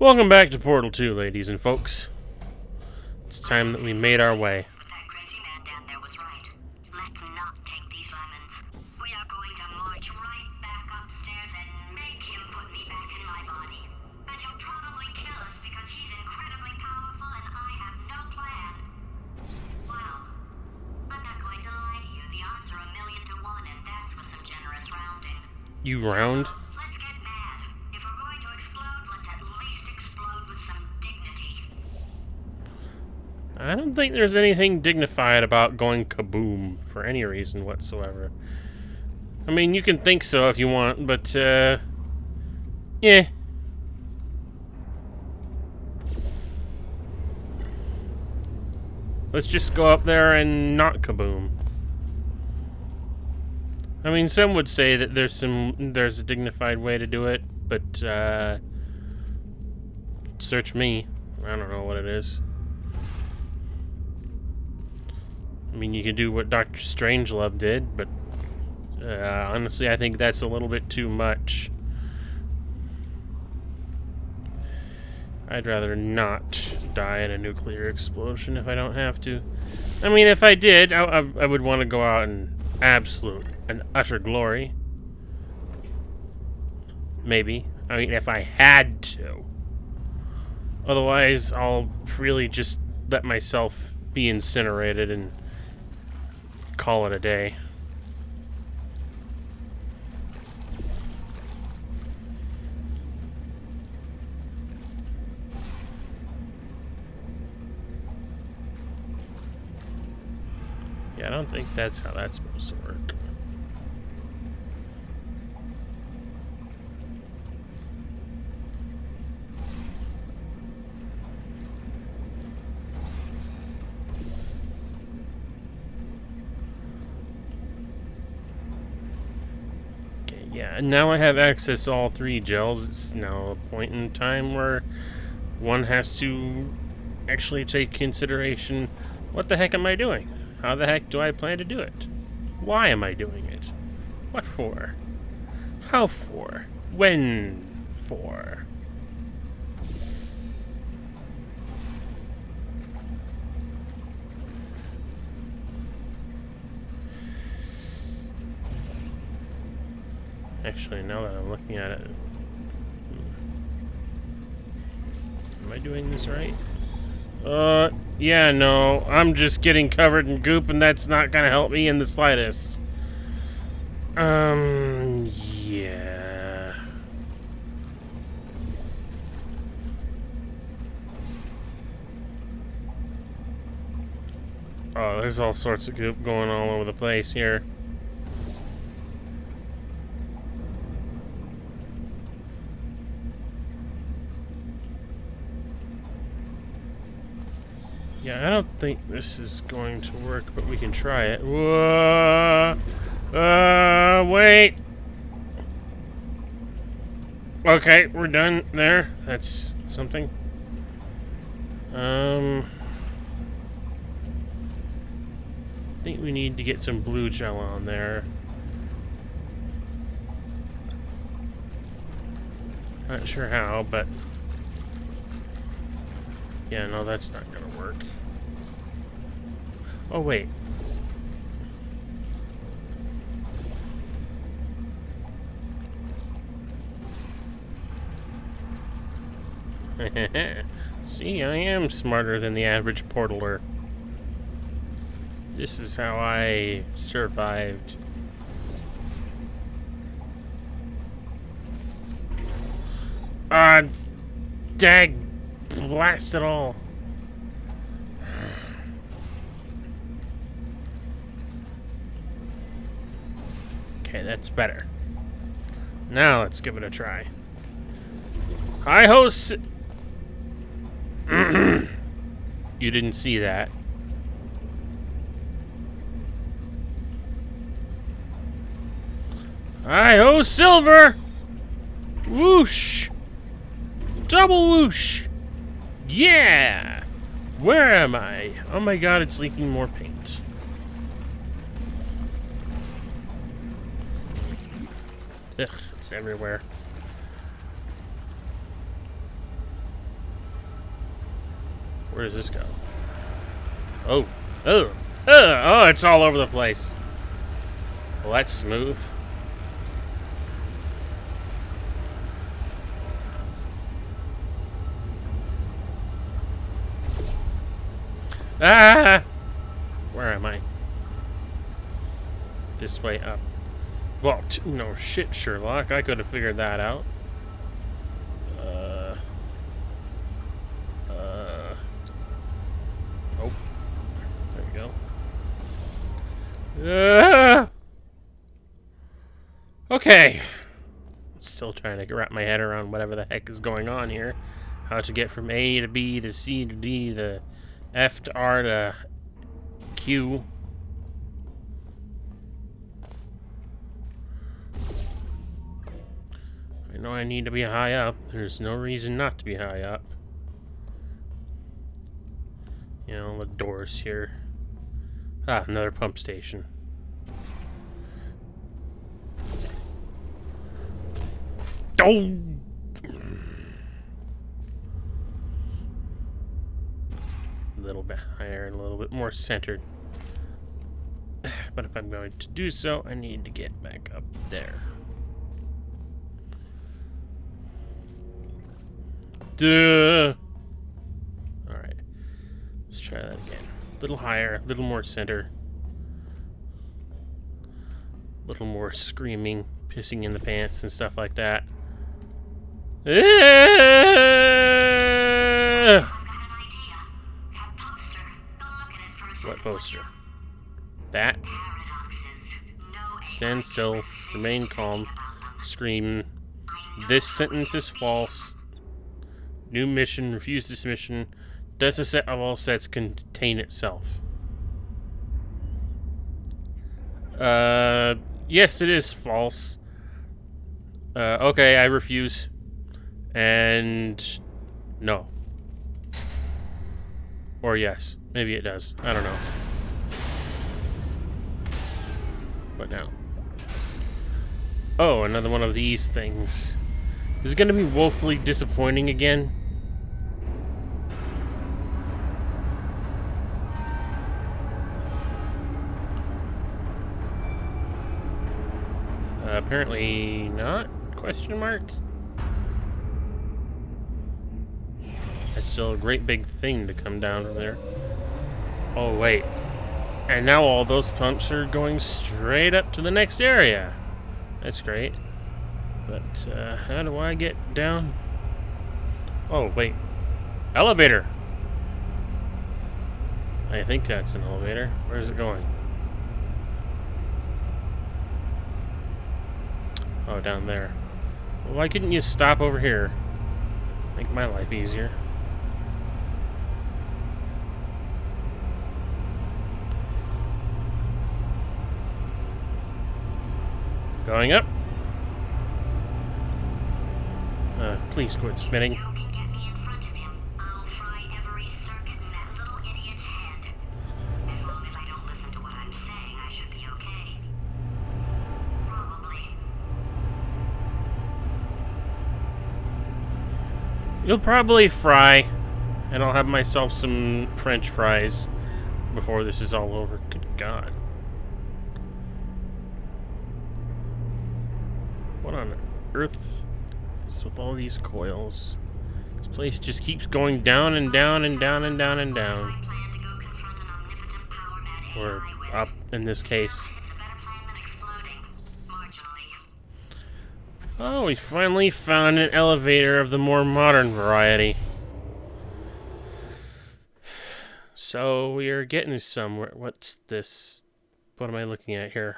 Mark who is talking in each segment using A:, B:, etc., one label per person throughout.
A: Welcome back to Portal 2, ladies and folks. It's time that we made our way.
B: That crazy man down there was right. Let's not take these lemons. We are going to march right back upstairs and make him put me back in my body. And he'll probably kill us because he's incredibly powerful and I have no plan. Well, I'm not going to lie to you. The odds are a million to one, and that's with some generous rounding.
A: You round?
B: Let's get mad. If we're going to explode, let's at least explode with some dignity.
A: I don't think there's anything dignified about going kaboom for any reason whatsoever. I mean, you can think so if you want, but, uh... Yeah. Let's just go up there and not kaboom. I mean, some would say that there's some there's a dignified way to do it, but uh, search me. I don't know what it is. I mean, you can do what Doctor Strangelove did, but uh, honestly, I think that's a little bit too much. I'd rather not die in a nuclear explosion if I don't have to. I mean, if I did, I, I, I would want to go out in absolute and utter glory. Maybe. I mean, if I had to. Otherwise, I'll freely just let myself be incinerated and call it a day. Yeah, I don't think that's how that's supposed to work. Okay, yeah, and now I have access to all three gels. It's now a point in time where one has to actually take consideration what the heck am I doing? How the heck do I plan to do it? Why am I doing it? What for? How for? When for? Actually, now that I'm looking at it, am I doing this right? Uh, yeah, no, I'm just getting covered in goop, and that's not gonna help me in the slightest. Um, yeah. Oh, there's all sorts of goop going all over the place here. Yeah, I don't think this is going to work, but we can try it. Whoa! Uh, wait! Okay, we're done there. That's something. Um... I think we need to get some blue gel on there. Not sure how, but... Yeah, no, that's not gonna work. Oh, wait. See, I am smarter than the average portaler. This is how I survived. Ah, dag blast it all. Okay, that's better. Now let's give it a try. Hi, host. you didn't see that. Hi, ho, silver. Whoosh. Double whoosh. Yeah! Where am I? Oh my god, it's leaking more paint. Ugh, it's everywhere. Where does this go? Oh. Oh. Oh, oh it's all over the place. Well, that's smooth. Ah! Where am I? This way up. Well, no shit, Sherlock. I could have figured that out. Uh. Uh. Oh. There you go. Uh, okay. Still trying to wrap my head around whatever the heck is going on here. How to get from A to B to C to D to F to R to Q. I know I need to be high up. There's no reason not to be high up. You know, the doors here. Ah, another pump station. Oh! A little bit higher and a little bit more centered. But if I'm going to do so, I need to get back up there. Duh. Alright. Let's try that again. A little higher, a little more center. A little more screaming, pissing in the pants and stuff like that.
B: I've ah!
A: What poster? That. Stand still. Remain calm. Scream. This sentence is false. New mission. Refuse this mission. Does a set of all sets contain itself? Uh, yes, it is false. Uh, okay, I refuse. And no. Or yes. Maybe it does. I don't know. What now? Oh, another one of these things. Is it going to be woefully disappointing again? Uh, apparently not? Question mark? That's still a great big thing to come down from there. Oh, wait. And now all those pumps are going straight up to the next area. That's great. But, uh, how do I get down? Oh, wait. Elevator! I think that's an elevator. Where's it going? Oh, down there. Why couldn't you stop over here? Make my life easier. Going up. Uh, please quit spinning.
B: You can get me in front of him. I'll fry every circuit in that little idiot's head. As long as I don't listen to what I'm Uh, saying, I should be okay. Probably.
A: You'll probably fry, and I'll have myself some French fries before this is all over. Good God. What on earth is with all these coils? This place just keeps going down and down and down and down and down. Or up in this case. Oh, we finally found an elevator of the more modern variety. So we are getting somewhere. What's this? What am I looking at here?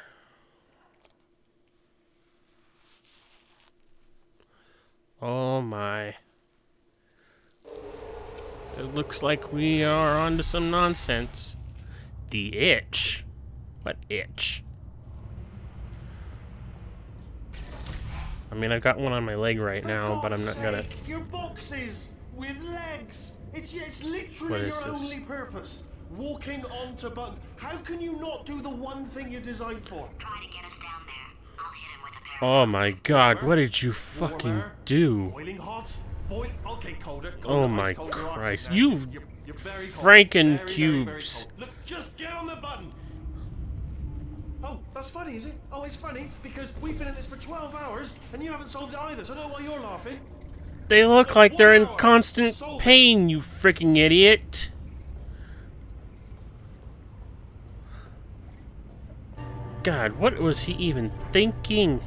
A: Oh my. It looks like we are onto some nonsense. The itch. What itch? I mean, I've got one on my leg right
C: For
A: now, but I'm
C: God's
A: not gonna.
C: sake, Your boxes with legs. It's it's literally
A: is
C: your
A: this?
C: only purpose. Walking onto buttons. How can you not do the one thing you're designed for?
B: Try to get us down there. I'll hit him with a pair.
A: Oh my god, what did you fucking do?
C: Boiling hot, boy. Okay, colder. colder
A: Oh my Christ, you've
C: You're, you're very cold.
A: Franken cubes.
C: Look, just get on the button. Oh, that's funny, is it? Oh, it's funny because we've been in this for 12 hours and you haven't solved it either. So I don't know why you're laughing.
A: They look like they're in constant pain, you freaking idiot. God, what was he even thinking?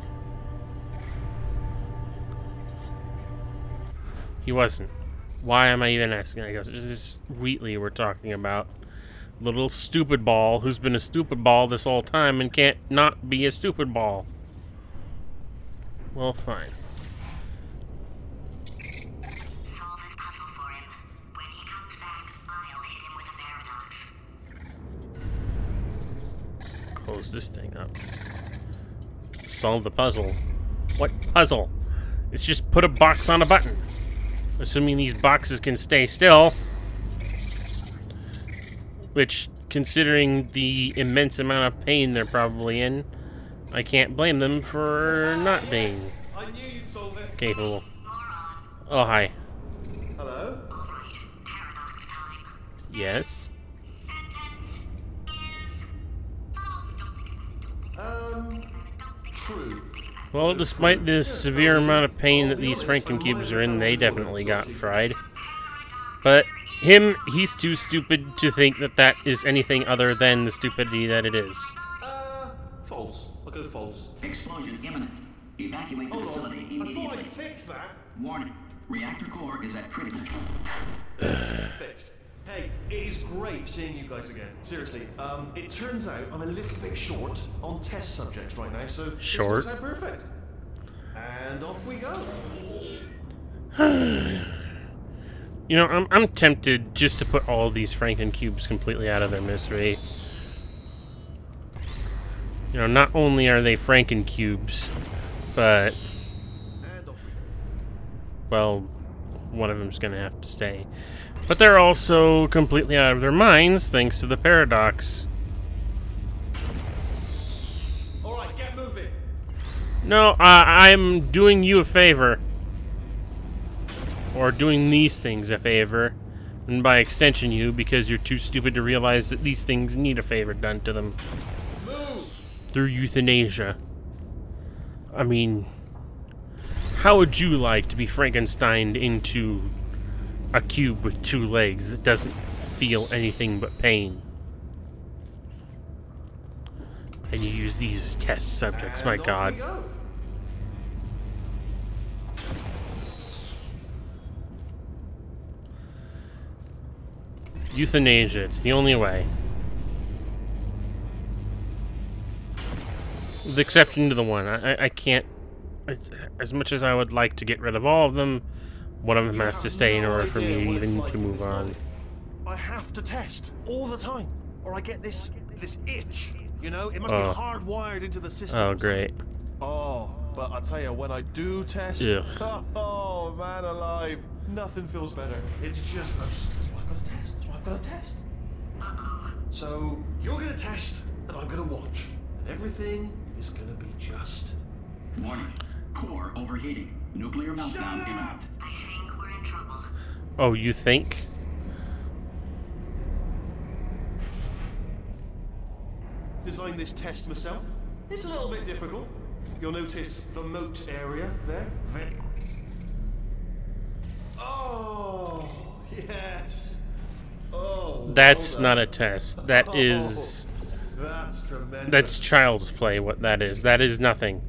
A: He wasn't. Why am I even asking? I guess this is Wheatley we're talking about. Little stupid ball who's been a stupid ball this whole time and can't not be a stupid ball. Well, fine.
B: Solve his puzzle for him. When he comes back, I'll hit him with a paradox.
A: close this thing up. Solve the puzzle. What puzzle? It's just put a box on a button. Assuming these boxes can stay still. Which, considering the immense amount of pain they're probably in, I can't blame them for not being
C: I knew you'd solve it.
A: capable. Oh, hi.
C: Hello?
B: All right, paradox time.
A: Yes.
B: Sentence is false. Don't think about it. Don't think
C: Um, true.
A: Well, despite the severe amount of pain that these Frankencubes are in, they definitely got fried. But him, he's too stupid to think that that is anything other than the stupidity that it is.
C: Uh, false. I'll go false.
D: Explosion imminent. Evacuate the
C: Hold
D: facility
C: on. I thought. I'd fix that.
D: Warning. Reactor core is at critical.
C: Fixed. Hey, it is great seeing you guys again. Seriously, um, it turns out I'm a little bit short on test subjects right now, so
A: Short?
C: this perfect. And off we go.
A: You know, I'm, I'm tempted just to put all these Franken cubes completely out of their misery. You know, not only are they Franken cubes, but,
C: And off we go.
A: well, one of them's gonna have to stay. But they're also completely out of their minds thanks to the paradox.
C: All right, get moving.
A: No, uh, I'm doing you a favor. Or doing these things a favor. And by extension, you, because you're too stupid to realize that these things need a favor done to them.
C: Move.
A: Through euthanasia. I mean, how would you like to be Frankensteined into a cube with two legs that doesn't feel anything but pain? And you use these as test subjects, my
C: And off
A: god.
C: go.
A: Euthanasia, it's the only way. With exception to the one. I, I, I can't. As much as I would like to get rid of all of them, one of them has to stay in
C: No
A: order for me even
C: like
A: to move on.
C: I have to test all the time, or I get this this itch. You know, it must
A: Oh.
C: be hardwired into the system.
A: Oh, great.
C: Oh, but I tell you, when I do test,
A: Ugh.
C: oh man alive, nothing feels better. It's just, just that's why I've got to test. That's why I've got to test. Uh-uh. So you're gonna test, and I'm gonna watch, and everything is gonna be just.
D: Warning. Core overheating. Nuclear meltdown
C: up!
D: imminent.
A: Oh, you think?
C: Designed this test myself. It's a little bit difficult. You'll notice the moat area there. Very. Oh yes. Oh.
A: That's
C: well
A: not a test. That oh, is.
C: That's tremendous.
A: That's child's play, what that is. That is nothing.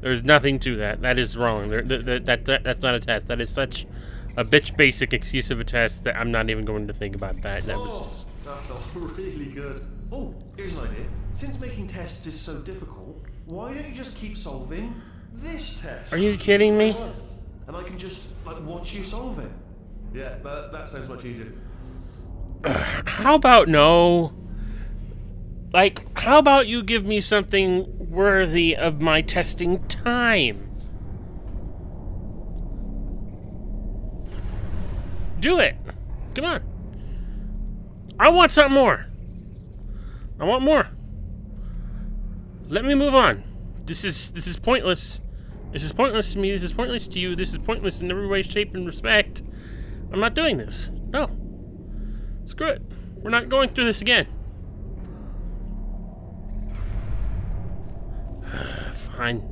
A: There's nothing to that. That is wrong. There, that, that, that- that's not a test. That is such a bitch basic excuse of a test that I'm not even going to think about that. That was
C: Oh,
A: just.
C: that felt really good. Oh, here's an idea. Since making tests is so difficult, why don't you just keep solving this test?
A: Are you kidding me?
C: And I can just like watch you solve it. Yeah, that, that sounds much easier.
A: How about no? Like, how about you give me something worthy of my testing time? Do it. Come on. I want something more. I want more. Let me move on. This is this is pointless. This is pointless to me. This is pointless to you. This is pointless in every way, shape, and respect. I'm not doing this. No. Screw it. We're not going through this again. Fine.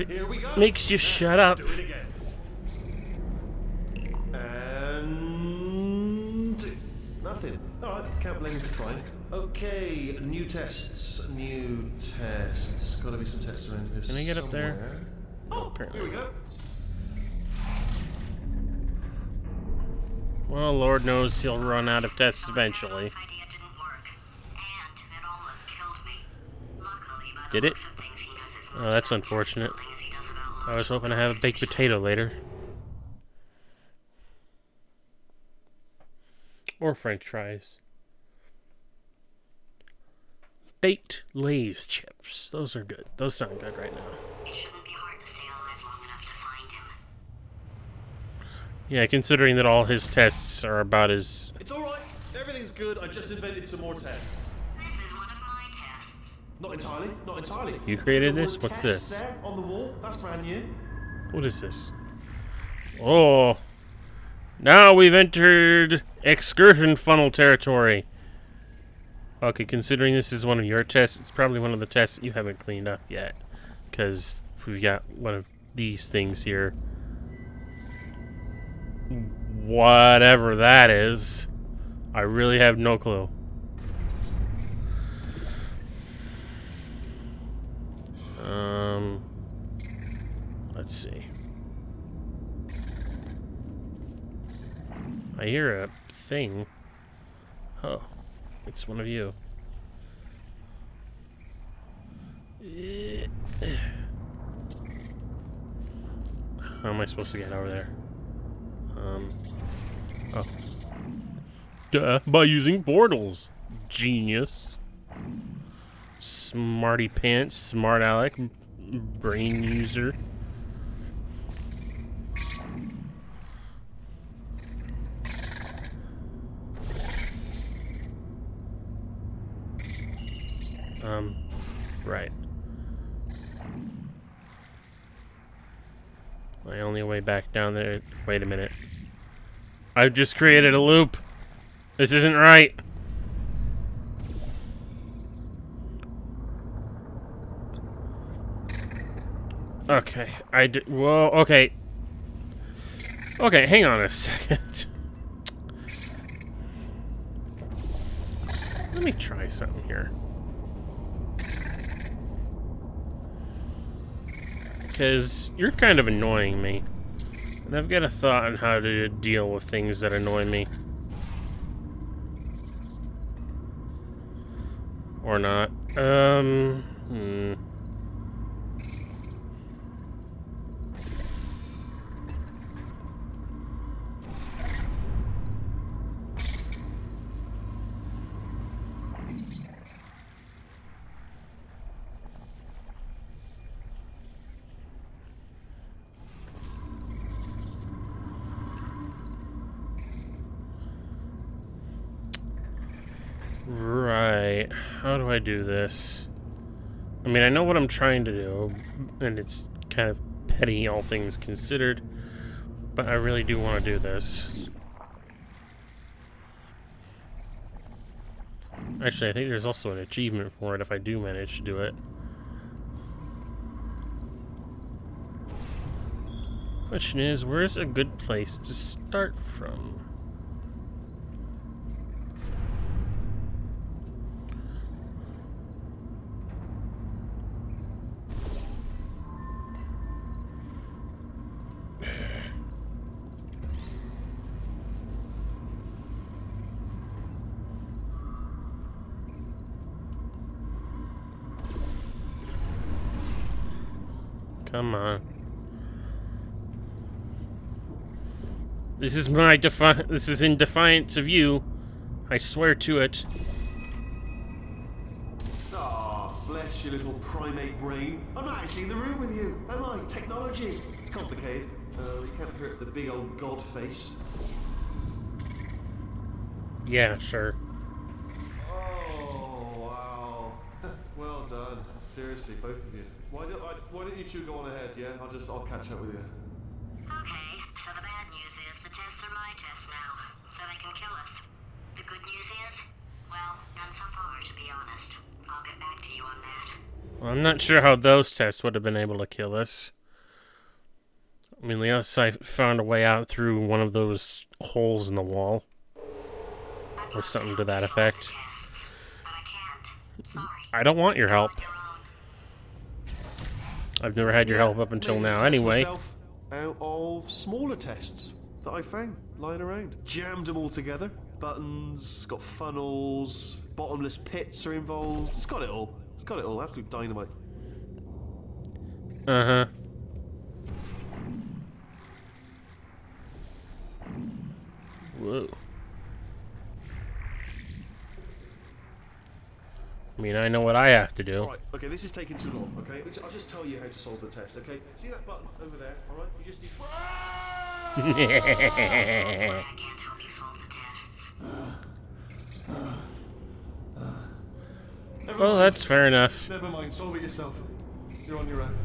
A: If it
C: Here we go.
A: makes you shut up.
C: Do it again. And nothing. All right, can't blame you for trying. Okay, new tests. New tests. Got to be some tests around here.
A: Can I get up there?
C: Oh,
A: Apparently
C: here we go.
A: Well, Lord knows he'll run out of tests eventually.
B: Didn't work, and it almost killed me. Luckily, by the
A: Did it?
B: looks of things, he knows as
A: Oh, that's unfortunate. I was hoping to have a baked potato later. Or french fries. Baked Lay's chips. Those are good. Those sound good right now.
B: It shouldn't be hard to stay alive long enough to find him.
A: Yeah, considering that all his tests are about as...
C: It's all right. Everything's good. I just invented some more tests.
B: This is one of my tests.
C: Not entirely. Not entirely.
A: You created this? What's this?
C: On the wall. That's brand new.
A: What is this? Oh. Now we've entered excursion funnel territory. Okay, considering this is one of your tests, it's probably one of the tests you haven't cleaned up yet. Because we've got one of these things here. Whatever that is. I really have no clue. Um, let's see. I hear a thing. Oh, it's one of you. How am I supposed to get over there? Um. Oh. Duh, by using portals. Genius. Smarty pants, smart Alec, brain user. Um, right. My only way back down there. Wait a minute. I've just created a loop. This isn't right. Okay, I d- well, okay. Okay, hang on a second. Let me try something here. Because you're kind of annoying me. And I've got a thought on how to deal with things that annoy me. Or not. Um, hmm. Right. How do I do this? I mean, I know what I'm trying to do, and it's kind of petty, all things considered, but I really do want to do this. Actually, I think there's also an achievement for it if I do manage to do it. Question is, where's a good place to start from? Come on. This is my defi- this is in defiance of you. I swear to it.
C: Ah, bless your little primate brain. I'm not actually in the room with you, am I? Technology. It's complicated. Uh, you can't hurt the big old god face.
A: Yeah, sure.
C: Oh, wow. Well done. Seriously, both of you. Why don't I, Why don't you two go on ahead? Yeah, I'll just I'll catch up with you.
B: Okay, so the bad news is the tests are my tests now, so they can kill us. The good news is, well, none so far, to. I'll get back to you on that.
A: Well, I'm not sure how those tests would have been able to kill us. I mean, unless I found a way out through one of those holes in the wall. Or something to that effect.
B: the tests, but I can't. Sorry.
A: I don't want your help.
B: On your own.
A: I've never had your help up until now, anyway.
C: Out of smaller tests that I found lying around. Jammed them all together. Buttons, got funnels, bottomless pits are involved. It's got it all. It's got it all. Absolute dynamite.
A: Uh huh. Whoa. I mean, I know what I have to do.
C: Alright, okay, this is taking too long, okay? I'll just tell you how to solve the test, okay? See that button over there, alright? You just need.
B: I can't help you solve the tests.
C: Never
A: well, that's fair enough.
C: Never mind, solve it yourself. You're on your own.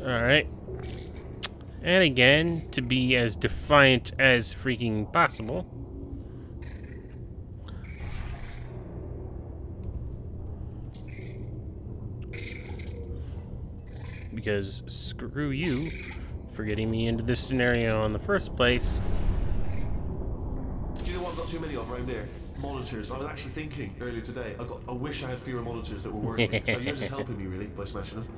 A: Alright. And again, to be as defiant as freaking possible. Because screw you for getting me into this scenario in the first place.
C: Do you know what I've got too many of around here? Monitors. I was actually thinking earlier today. I got. I wish I had fewer monitors that were working. so you're just helping me really by smashing them.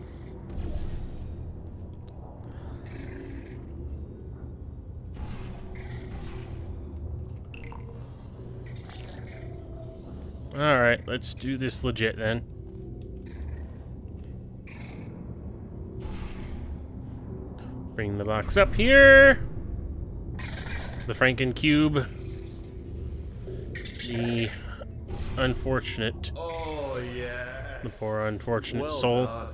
A: Alright, let's do this legit then. Bring the box up here. The Franken Cube. The unfortunate,
C: Oh yeah.
A: the poor unfortunate
C: well
A: soul.
C: Done.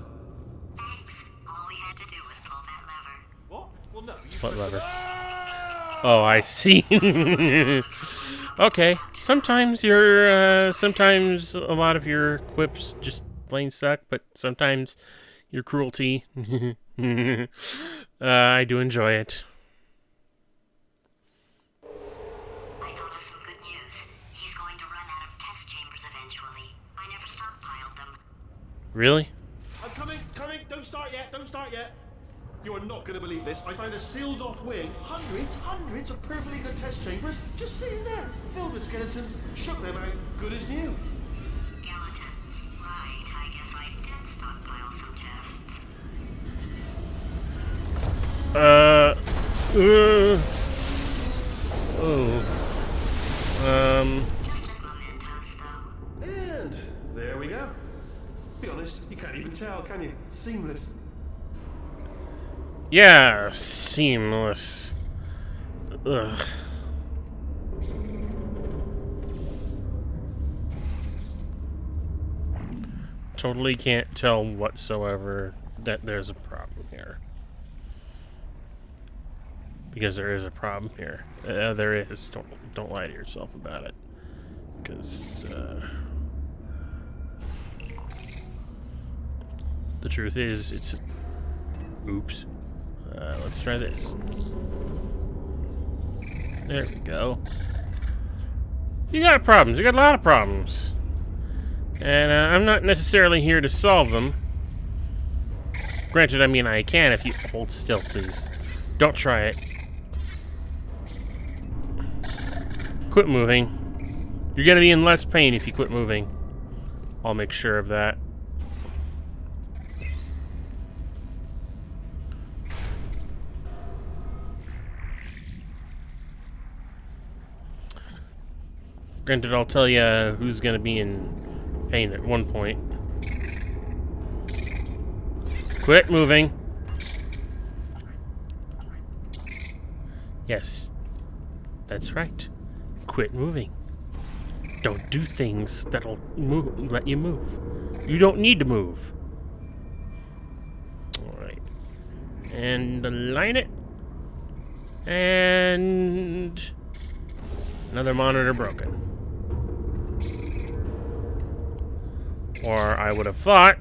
B: Thanks. All we had to do was pull that lever.
C: What? Well, no. You
A: What
C: pressed
A: lever? Oh, I see. okay, sometimes your, uh, sometimes a lot of your quips just plain suck, but sometimes your cruelty, uh, I do enjoy it.
B: I thought of some good news. He's going to run out of test chambers eventually. I never stockpiled them.
A: Really?
C: I'm coming, coming. Don't start yet. Don't start yet. You are not going to believe this. I found a sealed off wing. Hundreds, hundreds of perfectly good test chambers just sitting there, filled with skeletons. Shook them out, good as new.
B: Skeletons. Right. I guess I did stockpile some tests.
A: Uh, uh, oh, um,
B: Just as mementos, though.
C: And there we go. Be honest, you can't even tell, can you? Seamless.
A: yeah, seamless. Ugh. Totally can't tell whatsoever that there's a problem here. Because there is a problem here. Uh, there is. Don't don't lie to yourself about it. Because uh, the truth is, it's. Oops. Uh, let's try this. There we go. You got problems. You got a lot of problems. And uh, I'm not necessarily here to solve them. Granted, I mean, I can if you hold still, please. Don't try it. Quit moving. You're gonna be in less pain if you quit moving. I'll make sure of that. Granted, I'll tell you who's gonna be in pain at one point. Quit moving. Yes, that's right. Quit moving. Don't do things that'll move, let you move. You don't need to move. Alright. And align it. And another monitor broken. Or I would have thought.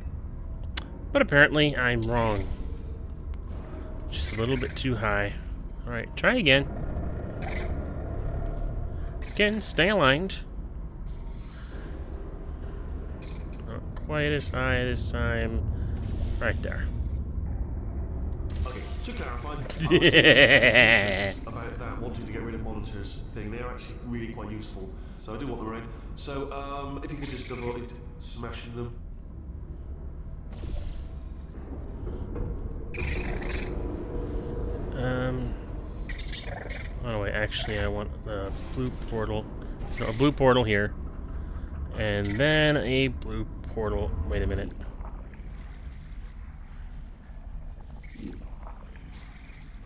A: But apparently I'm wrong. Just a little bit too high. Alright, try again. Again, stay aligned. Not quite as high this time. Right there.
C: Okay, to clarify, was about that wanting to get rid of monitors thing. They are actually really quite useful, so I do want them around. So, um, if you could just avoid smashing them.
A: Um. Oh wait, actually, I want a blue portal. So a blue portal here, and then a blue portal. Wait a minute.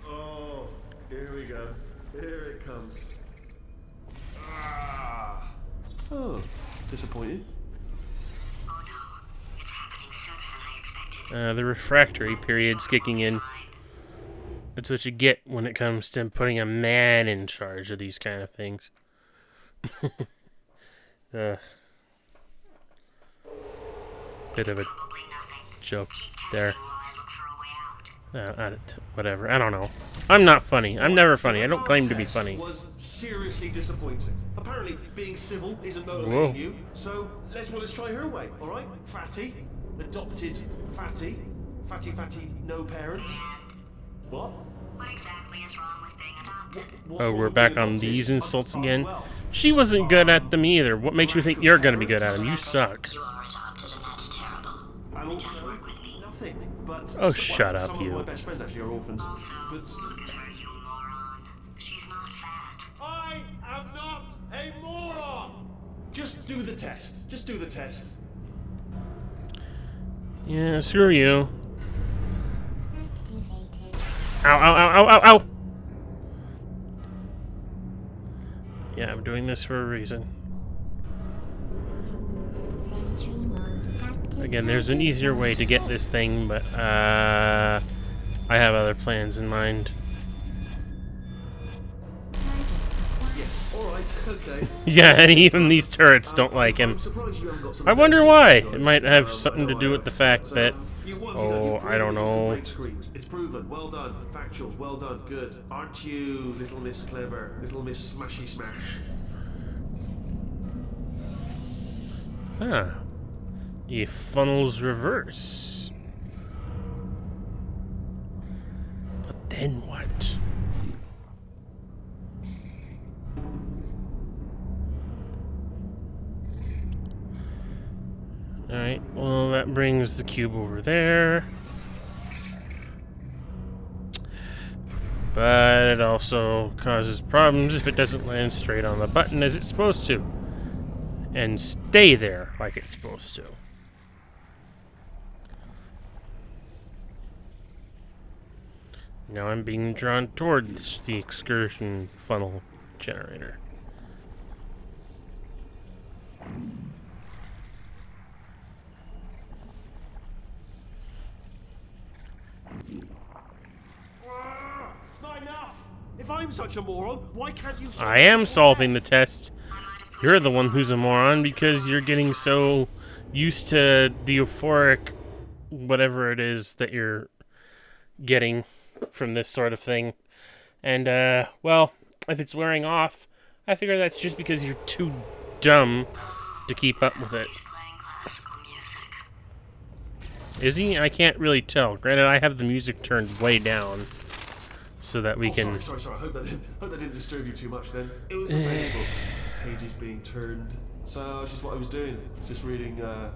C: Oh, here we go. Here it comes. Ah. Oh, disappointing.
A: Uh, the refractory period's kicking in. That's what you get when it comes to putting a man in charge of these kind of things. uh, bit of a joke there.
B: testing while I look for a way out.
A: Uh, I whatever. I don't know. I'm not funny. I'm never funny. I don't claim to be funny.
C: Was seriously disappointing. Apparently, being civil isn't
A: Whoa.
C: motivating you. So let's well, let's try her way. All right, Fatty, adopted Fatty, Fatty, Fatty, no parents. What?
B: What exactly is wrong with being adopted?
C: What's
A: Oh, we're back on these insults again.
C: well.
A: She wasn't good at them either. What makes you think you're gonna be good at them? You suck.
B: You are adopted and that's terrible.
C: And
B: It doesn't
C: also,
B: work with me.
C: nothing. But
A: Oh,
C: well,
A: shut up,
C: Some
A: you.
C: of my best friends actually are orphans.
B: Also,
C: But
B: look at her, you moron. She's not fat.
C: I am not a moron. Just do the test. Just do the test.
A: Yeah, screw you. Ow, ow, ow, ow, ow, ow! Yeah, I'm doing this for a reason. Again, there's an easier way to get this thing, but uh, I have other plans in mind.
C: Okay.
A: Yeah, and even these turrets don't like him.
C: I'm surprised you haven't got some
A: I wonder why. It might have something to do with the fact that-
C: you- what have you
A: oh, I don't
C: proven you can
A: know.
C: It's proven. Well done. Factual. Well done. Good. Aren't you, little Miss Clever, little Miss Smashy Smash?
A: Huh. The funnels reverse. But then what? Alright, well that brings the cube over there. But it also causes problems if it doesn't land straight on the button as it's supposed to and stay there like it's supposed to. Now I'm being drawn towards the excursion funnel generator.
C: Ah, It's not enough. If I'm such a moron, why can't you?
A: I am solving the test. You're the one who's a moron because you're getting so used to the euphoric whatever it is that you're getting from this sort of thing. And uh well, if it's wearing off, I figure that's just because you're too dumb to keep up with it.
B: He's playing classical music.
A: Is he? I can't really tell. Granted, I have the music turned way down so that we
C: Oh,
A: can
C: sorry, sorry, sorry. I hope that, didn't, hope that didn't disturb you too much then. It was the same book. Pages being turned. So it's just what I was doing. Just reading uh,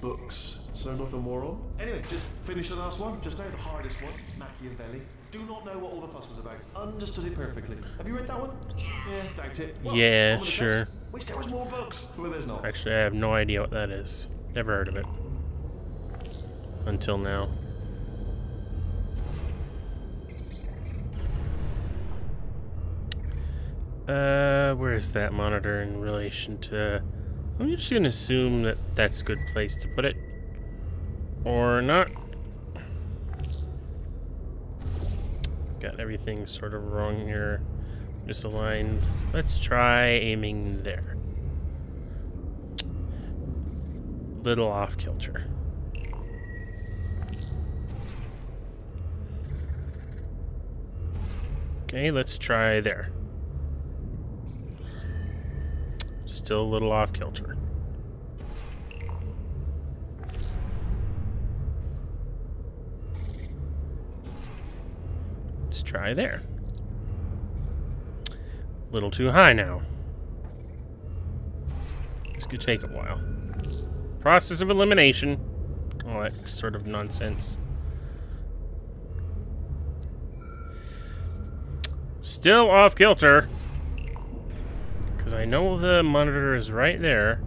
C: books. So not a moron. Anyway, just finish the last one. Just now the hardest one. Machiavelli. Do not know what all the fuss was about. Understood it perfectly. Have you read that one? Yeah, doubt it. Well,
A: Yeah,
C: on with the
A: sure.
C: test. Wish there was more books. Well, there's not.
A: Actually, I have no idea what that is. Never heard of it. Until now. Uh, where is that monitor in relation to... I'm just gonna assume that that's a good place to put it. Or not. Got everything sort of wrong here. Misaligned. Let's try aiming there. little off kilter. Okay, let's try there. Still a little off kilter. Let's try there. A little too high now. This could take a while. Process of elimination. All that sort of nonsense. Still off kilter. Because I know the monitor is right there.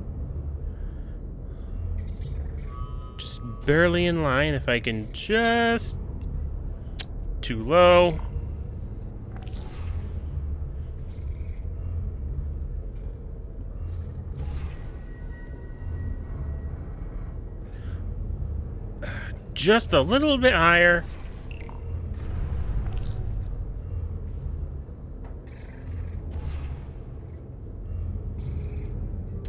A: Just barely in line if I can just... Too low. Just a little bit higher.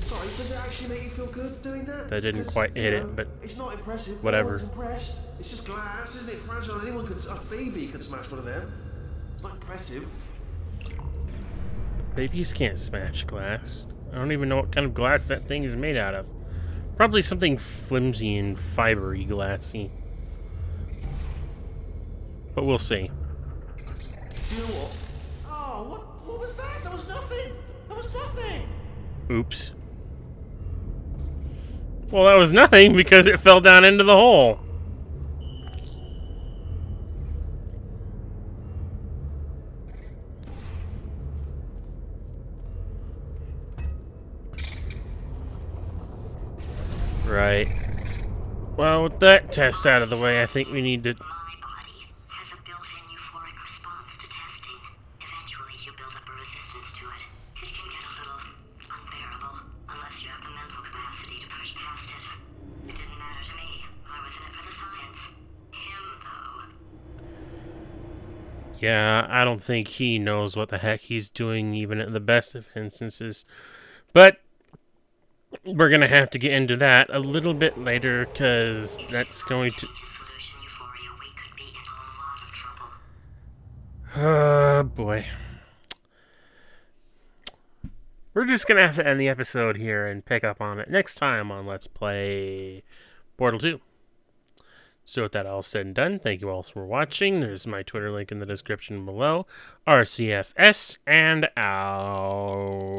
C: Sorry, does it actually make you feel good doing that?
A: That didn't quite hit it,
C: know,
A: but
C: it's not impressive.
A: whatever.
C: No impressed. It's just glass, isn't it? Fragile. Anyone could, a baby could smash one of them. It's not impressive.
A: Babies can't smash glass. I don't even know what kind of glass that thing is made out of. Probably something flimsy and fibery glassy. But we'll see.
C: You know what? Oh, what? What was that? There was nothing. There was nothing.
A: Oops. Well, that was nothing because it fell down into the hole. Right. Well, with that test out of the way, I think we need to...
B: Eventually, you build up a resistance to it. It can get a little unbearable unless you have the mental push past it. It didn't matter to me. I was in it for the science. Him, though.
A: Yeah, I don't think he knows what the heck he's doing, even at the best of instances. But we're going to have to get into that a little bit later, because that's going to.
B: His solution, Euphoria, we could be in a lot of trouble.
A: Oh, boy. We're just going to have to end the episode here and pick up on it next time on Let's Play Portal 2. So with that all said and done, thank you all for watching. There's my Twitter link in the description below. RCFS and out.